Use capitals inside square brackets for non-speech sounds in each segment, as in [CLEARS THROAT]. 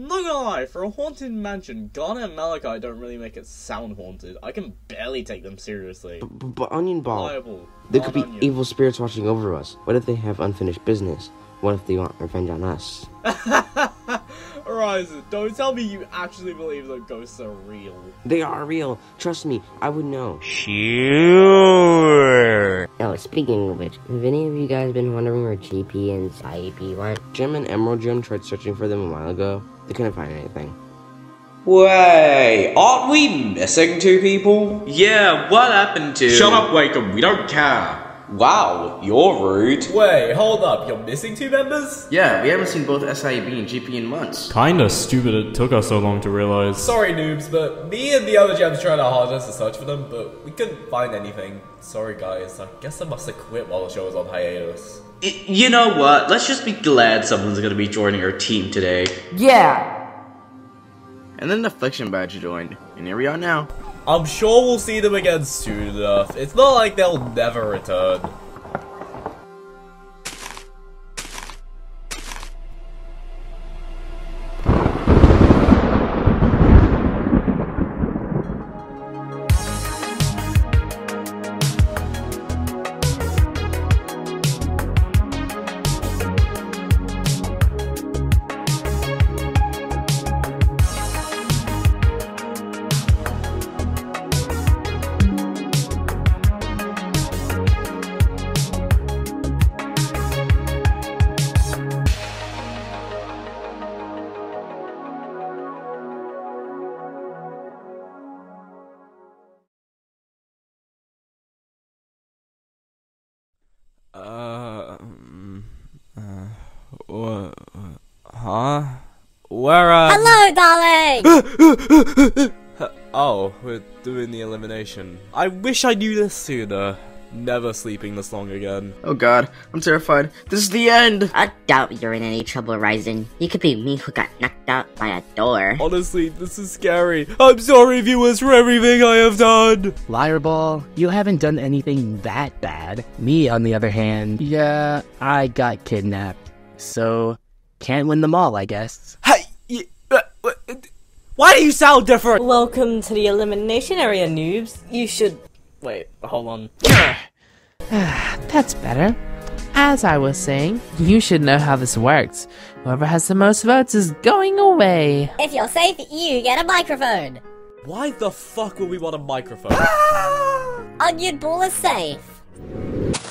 Not gonna lie, for a haunted mansion, Garnet and Malachite don't really make it sound haunted. I can barely take them seriously. But, but Onion Ball, Liarball. there could be non-onion. evil spirits watching over us. What if they have unfinished business? What if they want revenge on us? [LAUGHS] Horizon, don't tell me you actually believe that ghosts are real. They are real. Trust me, I would know. Sure. Oh, speaking of which, have any of you guys been wondering where GP and IEP went? Jim and Emerald Jim tried searching for them a while ago. They couldn't find anything. Wait, aren't we missing two people? Yeah, what happened to. Shut up, Wakem, we don't care. Wow, you're rude. Wait, hold up, you're missing two members? Yeah, we haven't seen both SIB and GP in months. Kinda stupid it took us so long to realize. Sorry, noobs, but me and the other gems tried our hardest to search for them, but we couldn't find anything. Sorry, guys. I guess I must have quit while the show was on hiatus. Y- You know what? Let's just be glad someone's gonna be joining our team today. Yeah! And then the Deflection Badge joined, and here we are now. I'm sure we'll see them again soon enough. It's not like they'll never return. Uh, um, uh. Huh? Where, uh. Hello, darling! [GASPS] Oh, we're doing the elimination. I wish I knew this sooner. Never sleeping this long again. Oh god, I'm terrified. This is the end! I doubt you're in any trouble, Ryzen. You could be me who got knocked out by a door. Honestly, this is scary. I'm sorry, viewers, for everything I have done. Liarball, you haven't done anything that bad. Me, on the other hand, yeah, I got kidnapped. So, can't win them all, I guess. Hey! y- uh, uh, Why do you sound different? Welcome to the elimination area, noobs. You should. Wait, hold on. [SIGHS] That's better. As I was saying, you should know how this works. Whoever has the most votes is going away. If you're safe, you get a microphone. Why the fuck would we want a microphone? [GASPS] Onion ball is safe.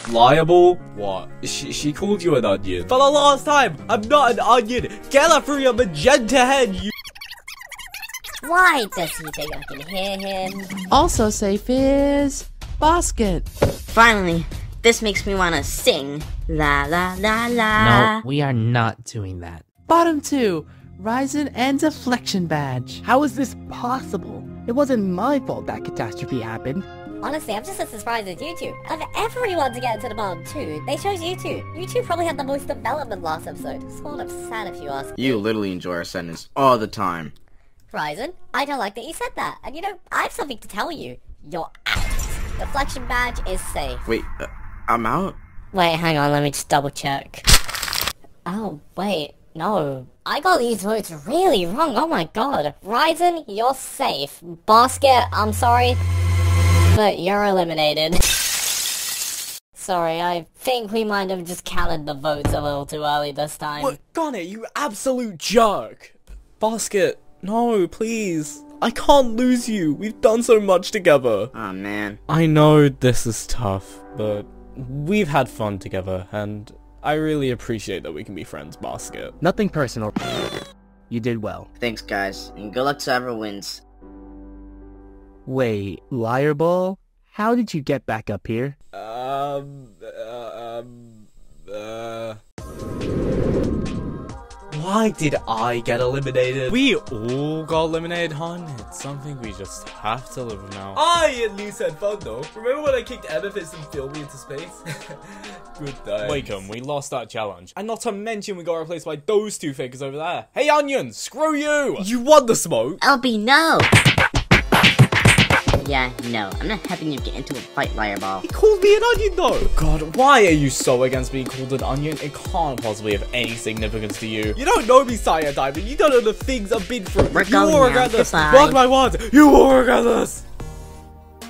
Liarball? What? She, she called you an onion. For the last time, I'm not an onion. Get up through your magenta head, you. Why does he think I can hear him? Also safe is Basket. Finally, this makes me wanna sing. La la la la. No, we are not doing that. Bottom two, Ryzen and Deflection Badge. How is this possible? It wasn't my fault that catastrophe happened. Honestly, I'm just as surprised as you two. Of everyone to get into the bottom two, they chose you two. You two probably had the most development last episode. Sort of sad if you ask. You literally enjoy our sentence all the time. Ryzen, I don't like that you said that. And you know, I have something to tell you. You're out. Deflection badge is safe. Wait, uh, I'm out? Wait, hang on, let me just double check. Oh, wait, no. I got these votes really wrong, oh my god. Ryzen, you're safe. Basket, I'm sorry, but you're eliminated. [LAUGHS] sorry, I think we might have just counted the votes a little too early this time. What? Garnet, you absolute jerk. Basket, no, please. I can't lose you. We've done so much together. Oh man. I know this is tough, but we've had fun together, and I really appreciate that we can be friends, Basket. Nothing personal. You did well. Thanks, guys, and good luck to whoever wins. Wait, Liarball? How did you get back up here? Um, Why did I get eliminated? We all got eliminated, hon. It's something we just have to live with now. I at least had fun though. Remember when I kicked Amethyst and filled me into space? [LAUGHS] Good times. Wakem, we lost that challenge. And not to mention we got replaced by those two figures over there. Hey, Onion, screw you! You want the smoke? I'll be no! Yeah, no, I'm not having you get into a fight, Liarball. He called me an onion though! God, why are you so against being called an onion? It can't possibly have any significance to you. You don't know me, Sire Diamond. You don't know the things I've been through. We're you going will now. regret this. Goodbye. Mark my words. You will regret this.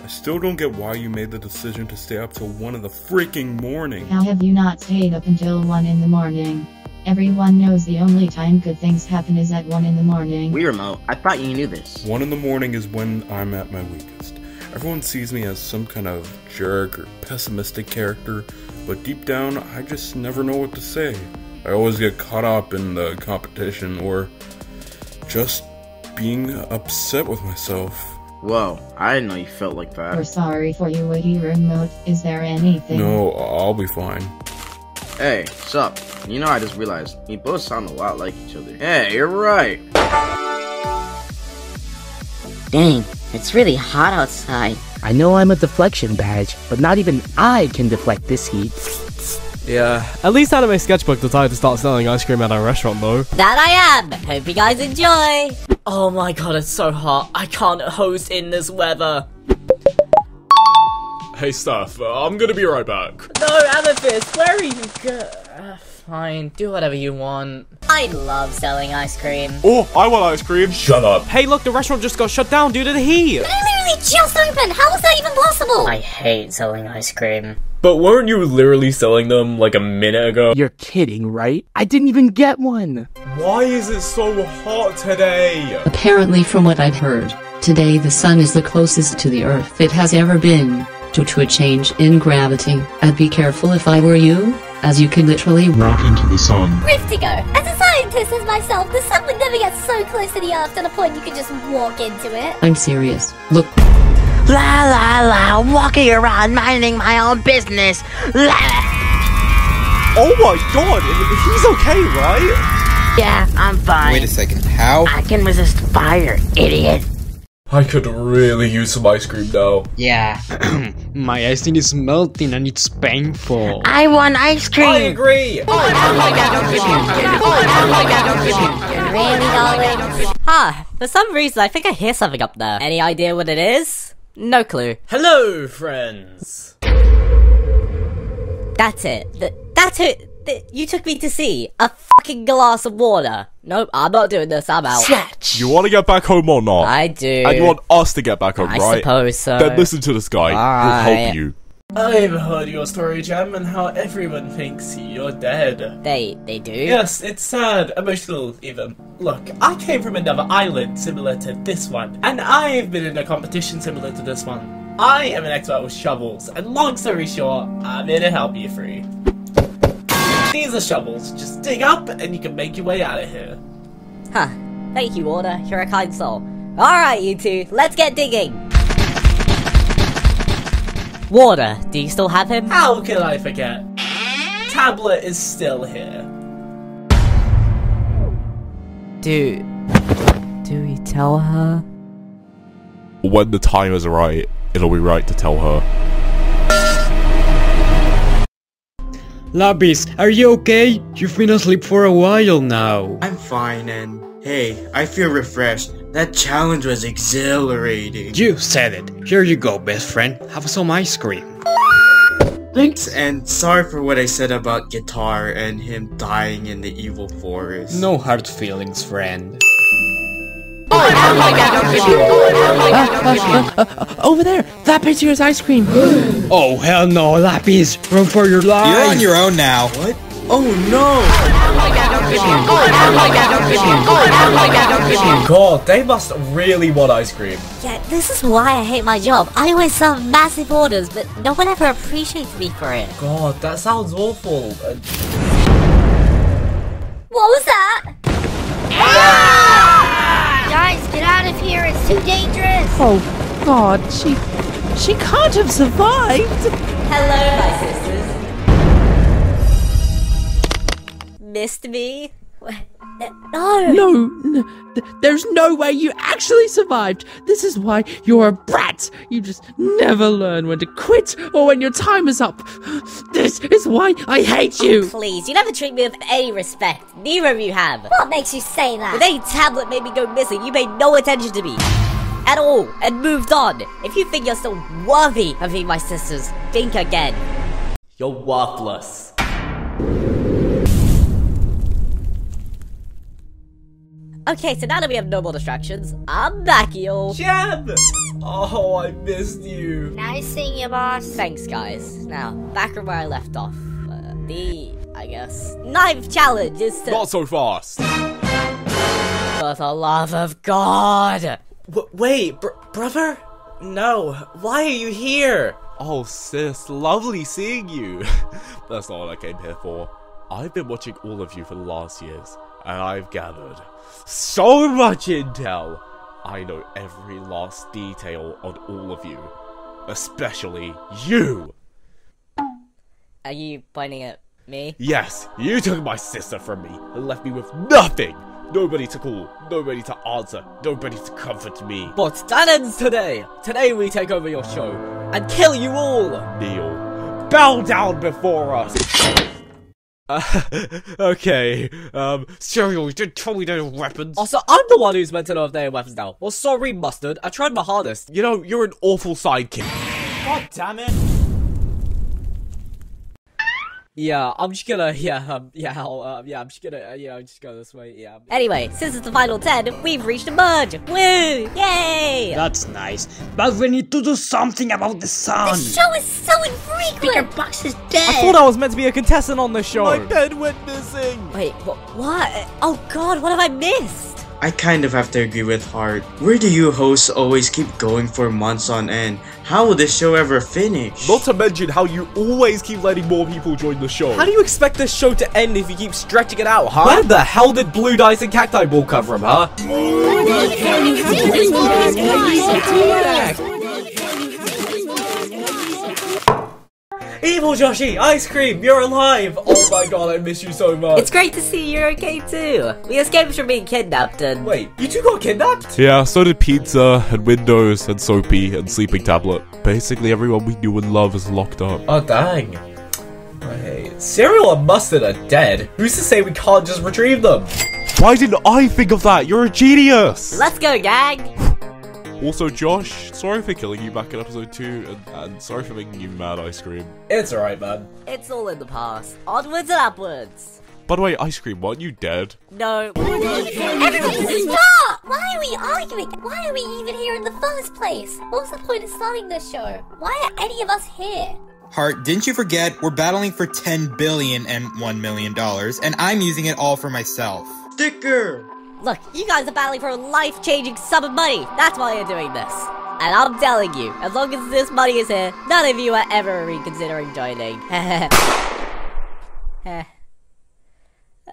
I still don't get why you made the decision to stay up till 1 in the freaking morning. How have you not stayed up until 1 in the morning? Everyone knows the only time good things happen is at 1 in the morning. We remote. I thought you knew this. 1 in the morning is when I'm at my weakest. Everyone sees me as some kind of jerk or pessimistic character, but deep down, I just never know what to say. I always get caught up in the competition or just being upset with myself. Whoa, I didn't know you felt like that. We're sorry for you, Woody Remote. Is there anything? No, I'll be fine. Hey, sup? You know, I just realized we both sound a lot like each other. Hey, you're right. Dang, it's really hot outside. I know I'm a deflection badge, but not even I can deflect this heat. Yeah, at least out of my Sketchbook decided to start selling ice cream at our restaurant though. That I am! Hope you guys enjoy! Oh my god, it's so hot. I can't host in this weather. Hey Steph, uh, I'm gonna be right back. No, Amethyst, where are you go? Fine, do whatever you want. I love selling ice cream. Oh, I want ice cream. Shut up. Hey look, the restaurant just got shut down due to the heat. But I literally just opened! How is that even possible? I hate selling ice cream. But weren't you literally selling them like a minute ago? You're kidding, right? I didn't even get one. Why is it so hot today? Apparently, from what I've heard, today the sun is the closest to the earth it has ever been, due to a change in gravity. I'd be careful if I were you, as you can literally Walk into the sun. Riftigo! As a scientist as myself, the sun would never get so close to the earth to the point you could just walk into it. I'm serious. Look, La la la, walking around minding my own business. La. Oh my god, he's okay, right? Yeah, I'm fine. Wait a second, how? I can resist fire, idiot. I could really use some ice cream now. Yeah. [CLEARS THROAT] My ice cream is melting and it's painful. I want ice cream. I agree. Oh, oh oh, really. Huh, for some reason I think I hear something up there. Any idea what it is? No clue. Hello, friends. That's it. Th- that's it. Th- you took me to see a fucking glass of water. Nope, I'm not doing this. I'm out. You want to get back home or not? I do. And you want us to get back home, I right? suppose so. Then listen to this guy. He'll help you. I've heard your story, Gem, and how everyone thinks you're dead. They they do? Yes, it's sad, emotional even. Look, I came from another island similar to this one, and I've been in a competition similar to this one. I am an expert with shovels, and long story short, I'm here to help you free. These are shovels. Just dig up, and you can make your way out of here. Huh. Thank you, Order. You're a kind soul. Alright, you two, let's get digging. Water, do you still have him? How can I forget? Tablet is still here. Do. Do we tell her? When the time is right, it'll be right to tell her. Lapis, are you okay? You've been asleep for a while now. I'm fine, and hey, I feel refreshed. That challenge was exhilarating. You said it. Here you go, best friend. Have some ice cream. Thanks, and sorry for what I said about Guitar and him dying in the evil forest. No hard feelings, friend. Oh Uh, uh, uh, over there! That picture is ice cream! [GASPS] oh, hell no, Lapis! Run for your life! You're on your own now. What? Oh no! God, they must really want ice cream. Yeah, this is why I hate my job. I always serve massive orders, but no one ever appreciates me for it. God, that sounds awful. Uh, What was that? Guys, get out of here. It's too dangerous. Oh, God, she. She can't have survived! Hello, my sisters. Missed me? What? [LAUGHS] No. No, n- there's no way you actually survived. This is why you're a brat. You just never learn when to quit or when your time is up. This is why I hate oh, you. Please, you never treat me with any respect. Neither of you have. What makes you say that? The day tablet made me go missing, you paid no attention to me. at all and moved on. If you think you're still worthy of being my sisters, think again. You're worthless. Okay, so now that we have no more distractions, I'm back, yo. Jeb! Oh, I missed you. Nice seeing you, boss. Thanks, guys. Now, back from where I left off. Uh, the, I guess, ninth challenge is to... Not so fast. For the love of God! W wait, br brother? No, why are you here? Oh, sis, lovely seeing you. [LAUGHS] That's not what I came here for. I've been watching all of you for the last years, and I've gathered so much intel. I know every last detail on all of you, especially you. Are you pointing at me? Yes, you took my sister from me and left me with nothing. Nobody to call, nobody to answer, nobody to comfort me. But that ends today. Today we take over your show and kill you all. Kneel, bow down before us. Uh, [LAUGHS] okay, um, Serial, you did tell me they have weapons. Also, I'm the one who's meant to know if they have weapons now. Well, sorry, Mustard. I tried my hardest. You know, you're an awful sidekick. God damn it. Yeah, I'm just gonna, [LAUGHS] yeah, um, yeah, I'll, uh, yeah, I'm just gonna, uh, yeah, just go this way, yeah. Anyway, since it's the final 10, we've reached a merge! Woo! Yay! That's nice, but we need to do something about the sun! The show is so infrequent! Speaker box is dead! I thought I was meant to be a contestant on the show! My bed went missing! Wait, wh what? Oh god, what have I missed? I kind of have to agree with Hart. Where do you hosts always keep going for months on end? How will this show ever finish? Not to mention how you always keep letting more people join the show. How do you expect this show to end if you keep stretching it out, huh? Where the hell did Blue Dice and Cacti Ball come from, huh? Evil Joshi, ice cream, you're alive! Oh my god, I miss you so much. It's great to see you're okay too. We escaped from being kidnapped and... Wait, you two got kidnapped? Yeah, so did Pizza, and Windows, and Soapy, and Sleeping Tablet. Basically everyone we knew and love is locked up. Oh dang. Wait, Cereal and Mustard are dead. Who's to say we can't just retrieve them? Why didn't I think of that? You're a genius! Let's go, gang! Also, Josh, sorry for killing you back in episode 2, and, and sorry for making you mad ice cream. It's alright, man. It's all in the past. Onwards and upwards. By the way, ice cream, weren't you dead? No. Everybody stop! Why are we arguing? Why are we even here in the first place? What was the point of starting this show? Why are any of us here? Hart, didn't you forget we're battling for 10 billion and 1 million dollars, and I'm using it all for myself. Sticker! Look, you guys are battling for a life-changing sum of money. That's why you're doing this. And I'm telling you, as long as this money is here, none of you are ever reconsidering joining. [LAUGHS]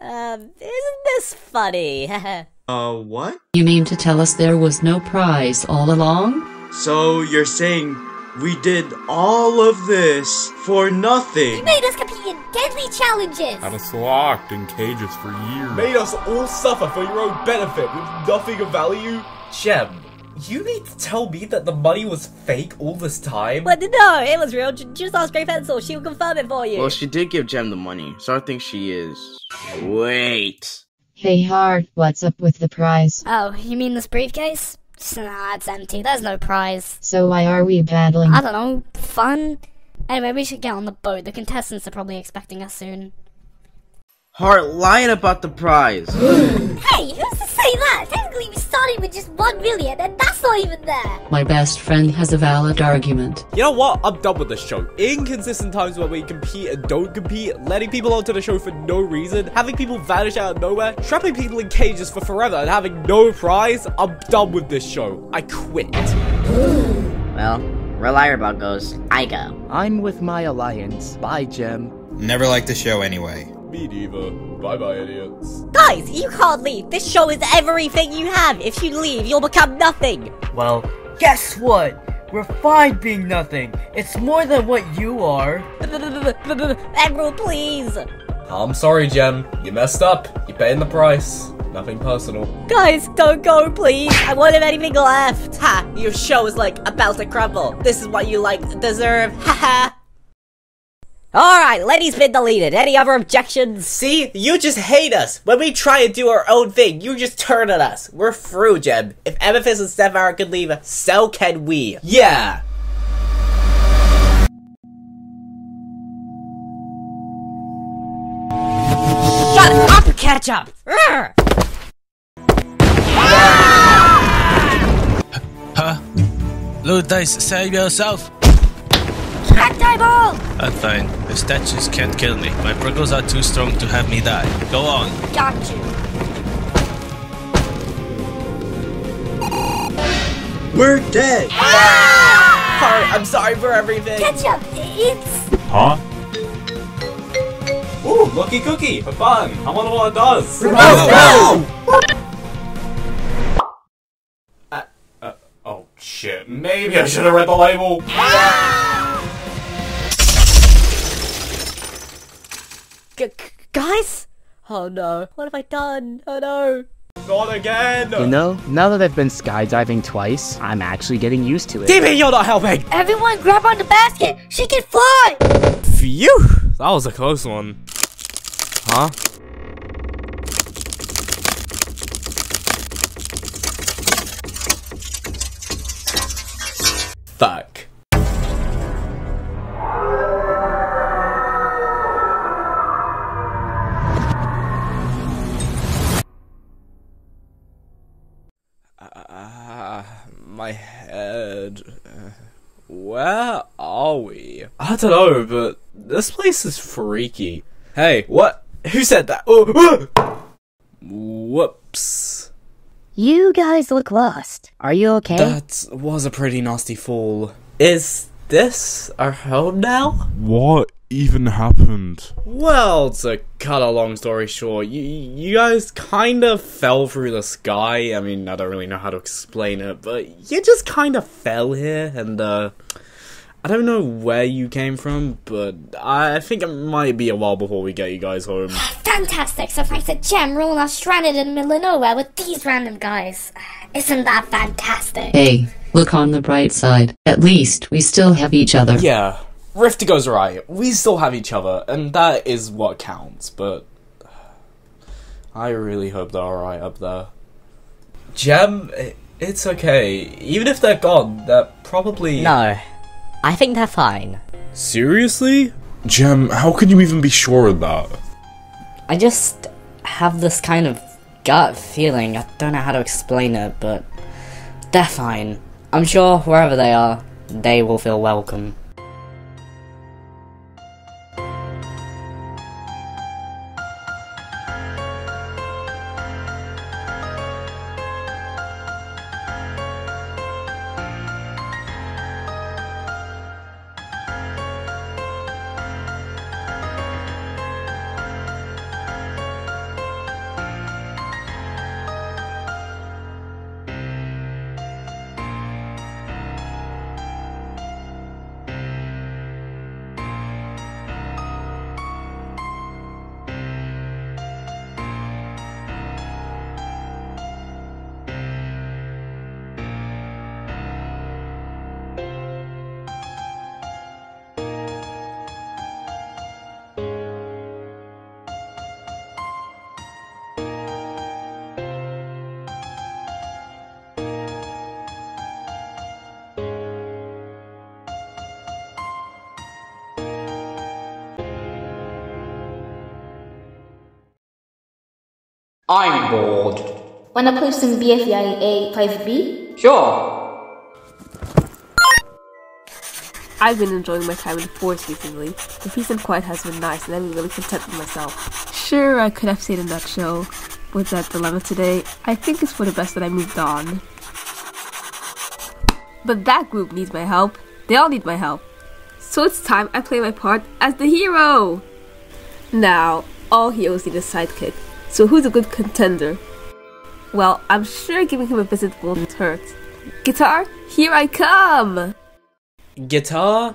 um, isn't this funny? [LAUGHS] uh, what? You mean to tell us there was no prize all along? So you're saying we did all of this for nothing? You made us compete in deadly challenges! Had us locked in cages for years. Made us all suffer for your own benefit with nothing of value? Gem, you need to tell me that the money was fake all this time? But no, it was real. Just ask Grey Pencil, she'll confirm it for you. Well, she did give Jem the money, so I think she is. Wait. Hey Hart, what's up with the prize? Oh, you mean this briefcase? Nah, it's empty. There's no prize. So why are we battling? I don't know. Fun? Anyway, we should get on the boat. The contestants are probably expecting us soon. Hart lying about the prize. [GASPS] hey, who's to say that? Technically, we started with just one million, and that's not even there. My best friend has a valid argument. You know what? I'm done with this show. Inconsistent times where we compete and don't compete, letting people onto the show for no reason, having people vanish out of nowhere, trapping people in cages for forever and having no prize. I'm done with this show. I quit. Well, where Lyrebug goes, I go. I'm with my alliance. Bye, Jem. Never liked the show anyway. Me neither. Bye bye, idiots. Guys, you can't leave. This show is everything you have. If you leave, you'll become nothing. Well, guess what? We're fine being nothing. It's more than what you are. [LAUGHS] Emerald, please. I'm sorry, Jem. You messed up. You're paying the price. Nothing personal. Guys, don't go, please. I won't have anything left. Ha! Your show is like about to crumble. This is what you like deserve. [LAUGHS] Ha ha. Alright, Lenny's been deleted. Any other objections? See, you just hate us. When we try and do our own thing, you just turn on us. We're through, Jem. If Amethyst and Sapphire could leave, so can we. Yeah. Shut up, Ketchup! Urgh. Huh? Load dice, save yourself. Tactile! I'm fine. The statues can't kill me. My Pruggles are too strong to have me die. Go on. Got you. We're dead. Heart, I'm sorry for everything. Ketchup, it's... Huh? Ooh, lucky cookie for fun. I wonder what it does. Uh, uh, oh shit! Maybe I should have read the label. G- g- guys? Oh no. What have I done? Oh no. Not again. You know, now that I've been skydiving twice, I'm actually getting used to it. DB, you're not helping. Everyone grab on the basket! She can fly! Phew! That was a close one. Huh? My head. Uh, Where are we? I don't know, but this place is freaky. Hey, what? Who said that? Oh, ah! Whoops. You guys look lost. Are you okay? That was a pretty nasty fall. Is this our home now? What even happened? Well, to cut a long story short, you, you guys kind of fell through the sky. I mean, I don't really know how to explain it, but you just kind of fell here, and, uh, I don't know where you came from, but I think it might be a while before we get you guys home. [SIGHS] Fantastic! So thanks to Gem, we're all now stranded in the middle of nowhere with these random guys. Isn't that fantastic? Hey, look on the bright side. At least we still have each other. Yeah, Rift goes right. We still have each other, and that is what counts, but I really hope they're alright up there. Gem, it's okay. Even if they're gone, they're probably. No. I think they're fine. Seriously? Jem, how can you even be sure of that? I just have this kind of gut feeling. I don't know how to explain it, but they're fine. I'm sure wherever they are, they will feel welcome. I'm bored. Wanna play some BFDIA 5B? Sure. I've been enjoying my time in the forest recently. The peace and quiet has been nice, and I'm really content with myself. Sure, I could have stayed in that show. With that dilemma today, I think it's for the best that I moved on. But that group needs my help. They all need my help. So it's time I play my part as the hero! Now, all heroes need a sidekick. So who's a good contender? Well, I'm sure giving him a visit won't hurt. Guitar, here I come! Guitar,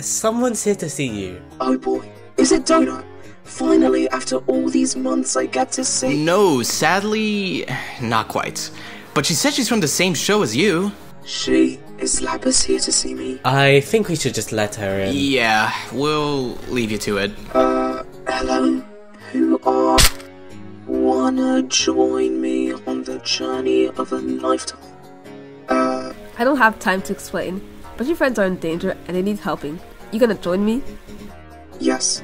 someone's here to see you. Oh boy, is it Donut? Finally, after all these months, I get to see. No, sadly, not quite. But she said she's from the same show as you. She is Lapis here to see me? I think we should just let her in. Yeah, we'll leave you to it. Uh, hello? Wanna join me on the journey of a lifetime? I don't have time to explain, but your friends are in danger and they need helping. You gonna join me? Yes,